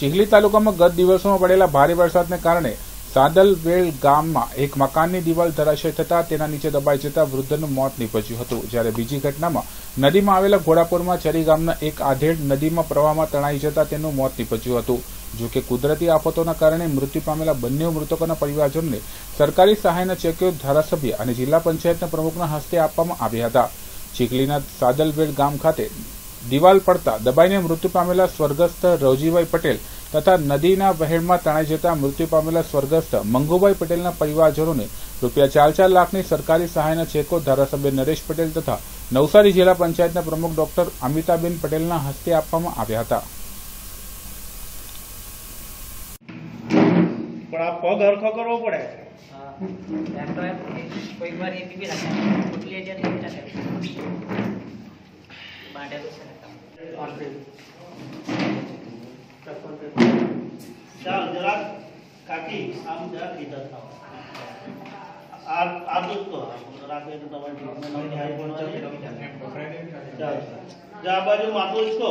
ચીખલી તાલુકામાં ગત દિવસોમાં પડેલા ભારે વરસાદને કારણે સાદલવેલ ગામમાં એક મકાનની દિવાલ ધરાશય થતા તેના નીચે દબાઈ જતા વૃદ્ધનું મોત નીપજ્યું હતું. જ્યારે બીજી ઘટનામાં નદીમાં આવેલા ઘોડાપુરમાં ચરી ગામના એક આધેડ નદીમાં પ્રવાહમાં તણાઈ જતા તેનું મોત નીપજ્યું હતું. જો કે કુદરતી આફતોના કારણે મૃત્યુ પામેલા બંને મૃતકોના પરિવારજનોને સરકારી સહાયના ચેકો ધારાસભ્ય અને જિલ્લા પંચાયતના પ્રમુખના હસ્તે આપવામાં આવ્યા હતા. ચીખલીના સાદલવેલ ગામ ખાતે દિવાલ પડતા દબાઈને મૃત્યુ પામેલા સ્વર્ગસ્થ રવજીભાઈ પટેલ તથા નદીના વહેણમાં તણાઈ જતા મૃત્યુ પામેલા સ્વર્ગસ્થ મંગુભાઈ પટેલના પરિવારજનોને રૂપિયા ચાર ચાર લાખની સરકારી સહાયના ચેકો ધારાસભ્ય નરેશ પટેલ તથા નવસારી જિલ્લા પંચાયતના પ્રમુખ ડોક્ટર અમિતાબેન પટેલના હસ્તે આપવામાં આવ્યા હતા. પણ આ પગ હરખો કરવો પડે. બાંધેલું છે ચાલ જરાક કાકી આમ જરાક લીધા થાવ. આ આ દોસ્તો જરાક એ તમારી જા બાજુ માથું ઉચકો